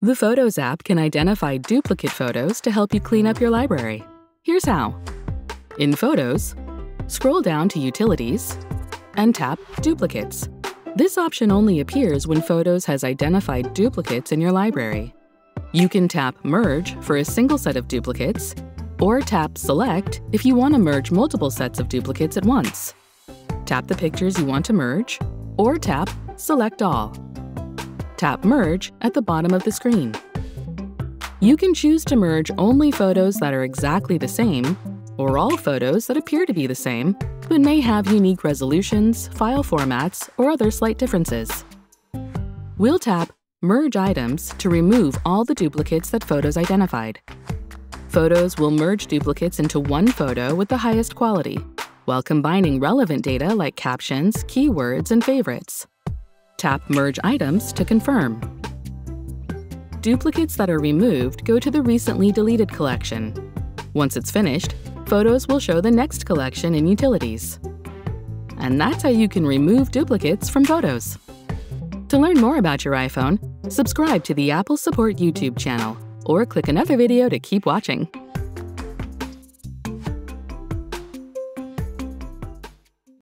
The Photos app can identify duplicate photos to help you clean up your library. Here's how. In Photos, scroll down to Utilities and tap Duplicates. This option only appears when Photos has identified duplicates in your library. You can tap Merge for a single set of duplicates, or tap Select if you want to merge multiple sets of duplicates at once. Tap the pictures you want to merge, or tap Select All. Tap Merge at the bottom of the screen. You can choose to merge only photos that are exactly the same, or all photos that appear to be the same, but may have unique resolutions, file formats, or other slight differences. We'll tap Merge Items to remove all the duplicates that Photos identified. Photos will merge duplicates into one photo with the highest quality, while combining relevant data like captions, keywords, and favorites. Tap Merge Items to confirm. Duplicates that are removed go to the recently deleted collection. Once it's finished, Photos will show the next collection in Utilities. And that's how you can remove duplicates from Photos. To learn more about your iPhone, subscribe to the Apple Support YouTube channel or click another video to keep watching.